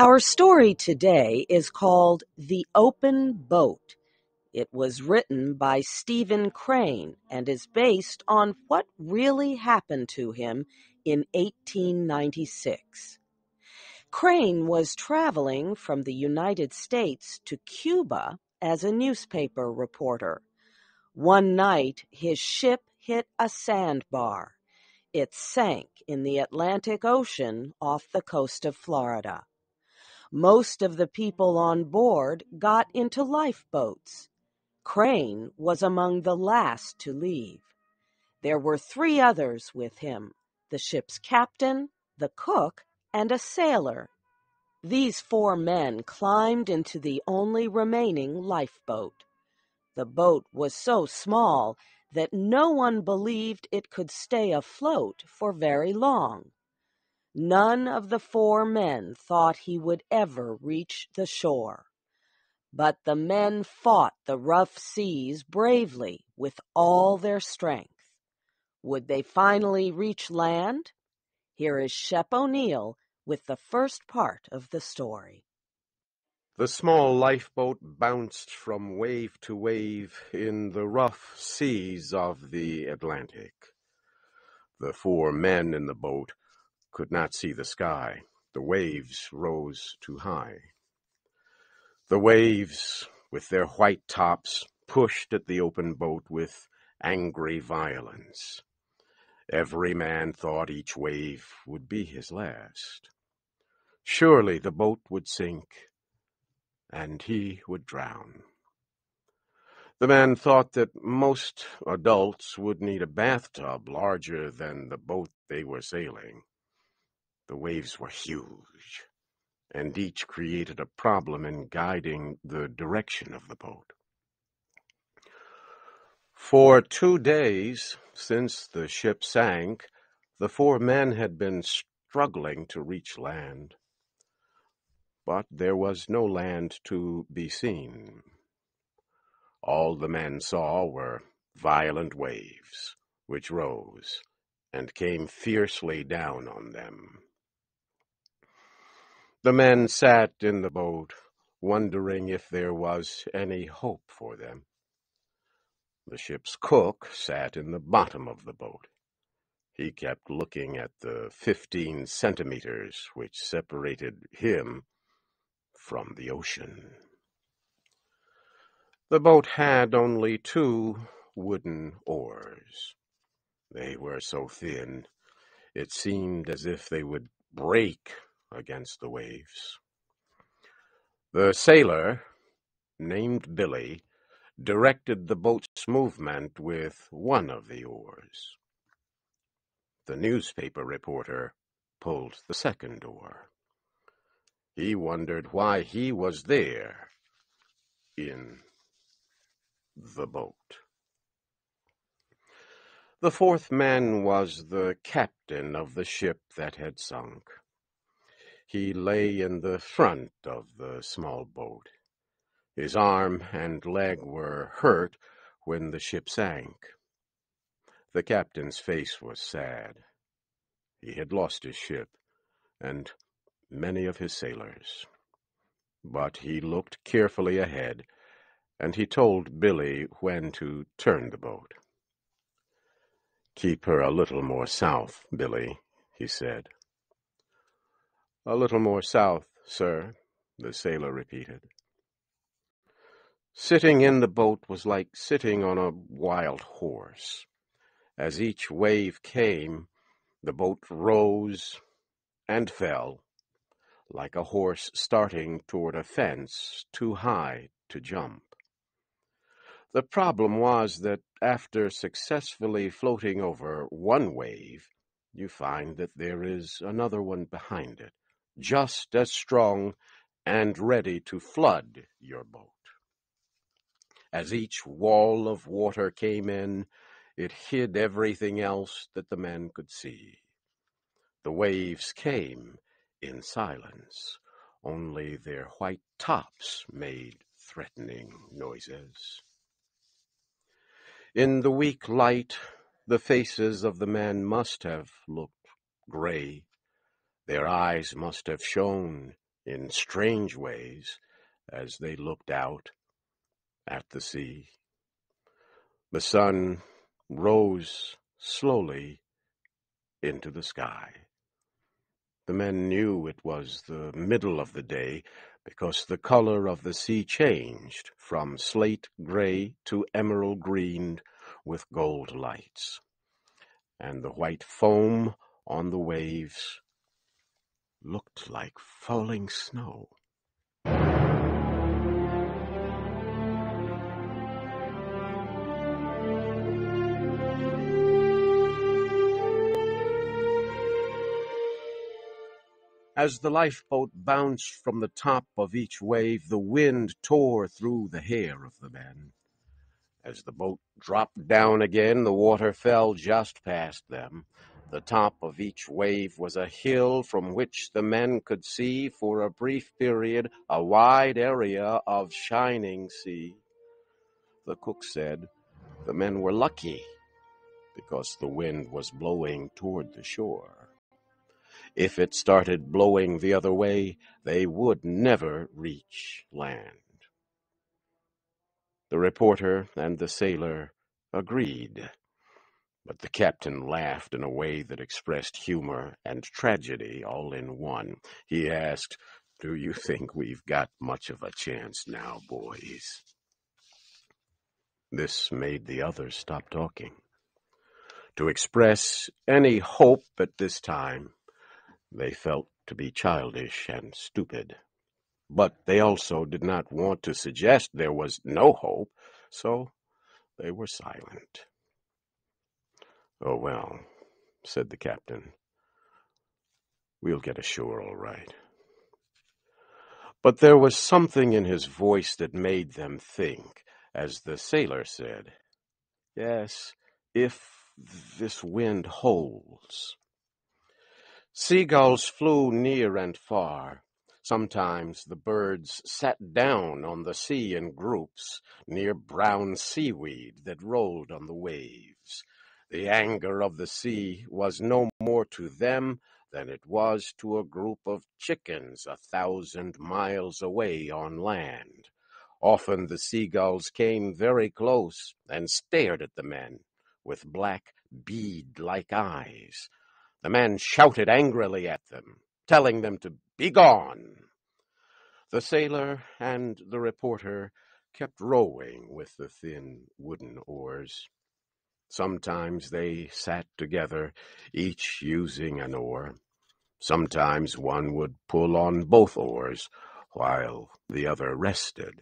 Our story today is called The Open Boat. It was written by Stephen Crane and is based on what really happened to him in 1896. Crane was traveling from the United States to Cuba as a newspaper reporter. One night, his ship hit a sandbar. It sank in the Atlantic Ocean off the coast of Florida. Most of the people on board got into lifeboats. Crane was among the last to leave. There were three others with him the ship's captain, the cook, and a sailor. These four men climbed into the only remaining lifeboat. The boat was so small that no one believed it could stay afloat for very long. None of the four men thought he would ever reach the shore. But the men fought the rough seas bravely with all their strength. Would they finally reach land? Here is Shep O'Neal with the first part of the story. The small lifeboat bounced from wave to wave in the rough seas of the Atlantic. The four men in the boat could not see the sky. The waves rose too high. The waves, with their white tops, pushed at the open boat with angry violence. Every man thought each wave would be his last. Surely the boat would sink, and he would drown. The man thought that most adults would need a bathtub larger than the boat they were sailing. The waves were huge, and each created a problem in guiding the direction of the boat. For two days since the ship sank, the four men had been struggling to reach land. But there was no land to be seen. All the men saw were violent waves, which rose and came fiercely down on them. The men sat in the boat, wondering if there was any hope for them. The ship's cook sat in the bottom of the boat. He kept looking at the fifteen centimeters which separated him from the ocean. The boat had only two wooden oars. They were so thin, it seemed as if they would break against the waves. The sailor, named Billy, directed the boat's movement with one of the oars. The newspaper reporter pulled the second oar. He wondered why he was there in the boat. The fourth man was the captain of the ship that had sunk. He lay in the front of the small boat. His arm and leg were hurt when the ship sank. The captain's face was sad. He had lost his ship and many of his sailors. But he looked carefully ahead, and he told Billy when to turn the boat. Keep her a little more south, Billy, he said. A little more south, sir, the sailor repeated. Sitting in the boat was like sitting on a wild horse. As each wave came, the boat rose and fell, like a horse starting toward a fence too high to jump. The problem was that after successfully floating over one wave, you find that there is another one behind it just as strong and ready to flood your boat. As each wall of water came in, it hid everything else that the men could see. The waves came in silence, only their white tops made threatening noises. In the weak light, the faces of the men must have looked gray their eyes must have shone in strange ways as they looked out at the sea. The sun rose slowly into the sky. The men knew it was the middle of the day because the color of the sea changed from slate gray to emerald green with gold lights, and the white foam on the waves looked like falling snow. As the lifeboat bounced from the top of each wave, the wind tore through the hair of the men. As the boat dropped down again, the water fell just past them. The top of each wave was a hill from which the men could see for a brief period a wide area of shining sea. The cook said the men were lucky because the wind was blowing toward the shore. If it started blowing the other way, they would never reach land. The reporter and the sailor agreed, but the captain laughed in a way that expressed humor and tragedy all in one. He asked, Do you think we've got much of a chance now, boys? This made the others stop talking. To express any hope at this time they felt to be childish and stupid. But they also did not want to suggest there was no hope, so they were silent. Oh, well, said the captain. We'll get ashore all right. But there was something in his voice that made them think, as the sailor said, Yes, if this wind holds. Seagulls flew near and far. Sometimes the birds sat down on the sea in groups near brown seaweed that rolled on the waves. The anger of the sea was no more to them than it was to a group of chickens a thousand miles away on land. Often the seagulls came very close and stared at the men with black bead like eyes the men shouted angrily at them, telling them to be gone. The sailor and the reporter kept rowing with the thin wooden oars. Sometimes they sat together, each using an oar. Sometimes one would pull on both oars, while the other rested.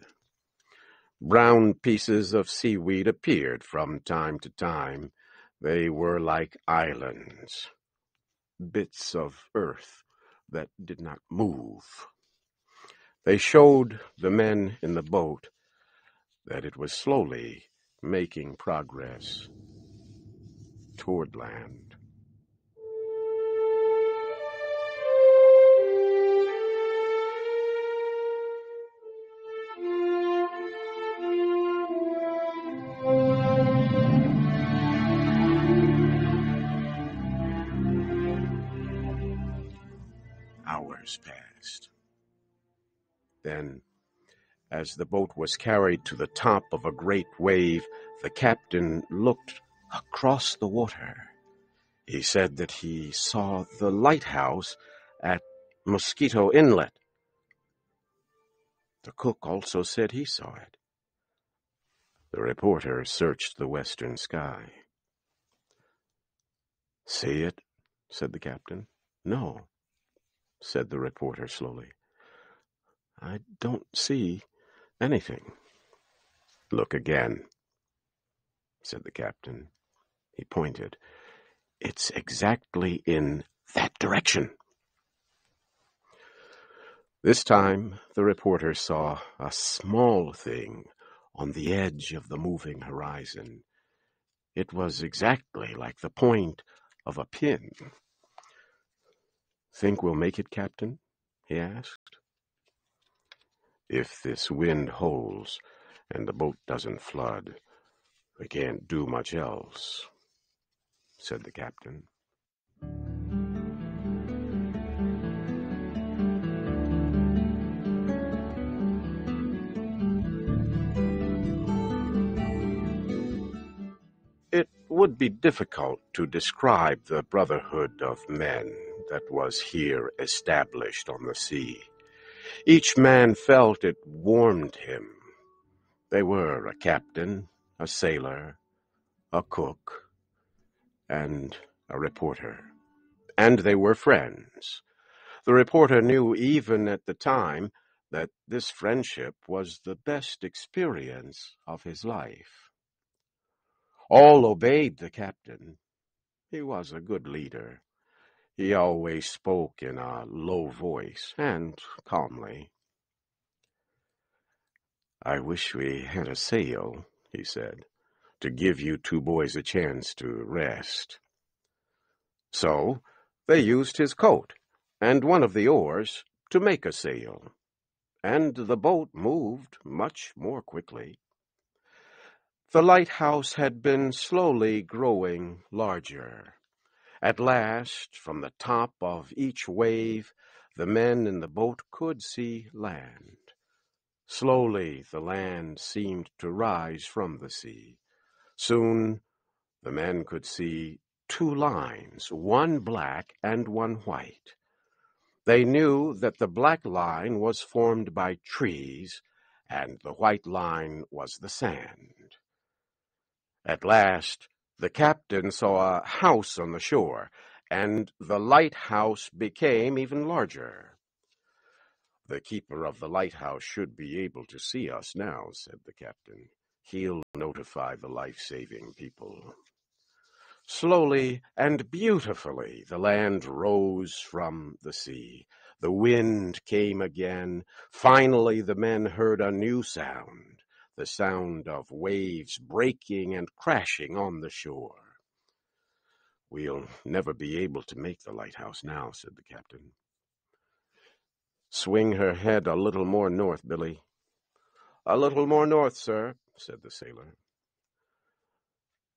Brown pieces of seaweed appeared from time to time. They were like islands bits of earth that did not move. They showed the men in the boat that it was slowly making progress toward land. hours passed. Then, as the boat was carried to the top of a great wave, the captain looked across the water. He said that he saw the lighthouse at Mosquito Inlet. The cook also said he saw it. The reporter searched the western sky. See it? said the captain. No, said the reporter slowly. I don't see anything. Look again, said the captain. He pointed. It's exactly in that direction. This time the reporter saw a small thing on the edge of the moving horizon. It was exactly like the point of a pin. Think we'll make it, Captain? he asked. If this wind holds and the boat doesn't flood, we can't do much else, said the captain. It would be difficult to describe the brotherhood of men that was here established on the sea. Each man felt it warmed him. They were a captain, a sailor, a cook, and a reporter. And they were friends. The reporter knew even at the time that this friendship was the best experience of his life. All obeyed the captain. He was a good leader. He always spoke in a low voice and calmly. I wish we had a sail, he said, to give you two boys a chance to rest. So they mm-hmm. used his coat and one of the oars to make a sail, and the boat moved much more quickly. The lighthouse had been slowly growing larger. At last, from the top of each wave, the men in the boat could see land. Slowly the land seemed to rise from the sea. Soon the men could see two lines, one black and one white. They knew that the black line was formed by trees, and the white line was the sand. At last, the captain saw a house on the shore, and the lighthouse became even larger. The keeper of the lighthouse should be able to see us now, said the captain. He'll notify the life-saving people. Slowly and beautifully the land rose from the sea. The wind came again. Finally the men heard a new sound, the sound of waves breaking and crashing on the shore. We'll never be able to make the lighthouse now, said the captain. Swing her head a little more north, Billy. A little more north, sir, said the sailor.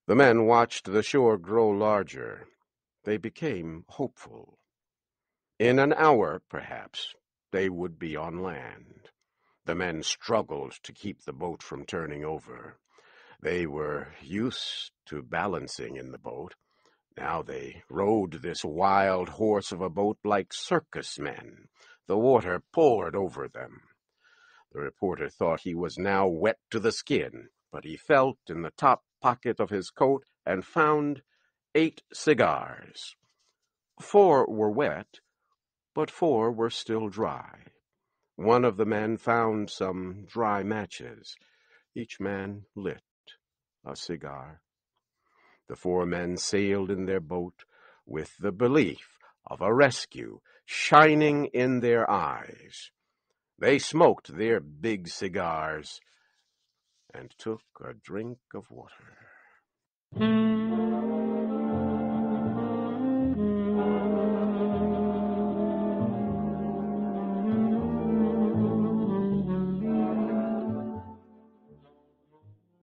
The men watched the shore grow larger. They became hopeful. In an hour, perhaps, they would be on land. The men struggled to keep the boat from turning over. They were used to balancing in the boat. Now they rode this wild horse of a boat like circus men. The water poured over them. The reporter thought he was now wet to the skin, but he felt in the top pocket of his coat and found eight cigars. Four were wet, but four were still dry. One of the men found some dry matches. Each man lit a cigar. The four men sailed in their boat with the belief of a rescue shining in their eyes. They smoked their big cigars and took a drink of water.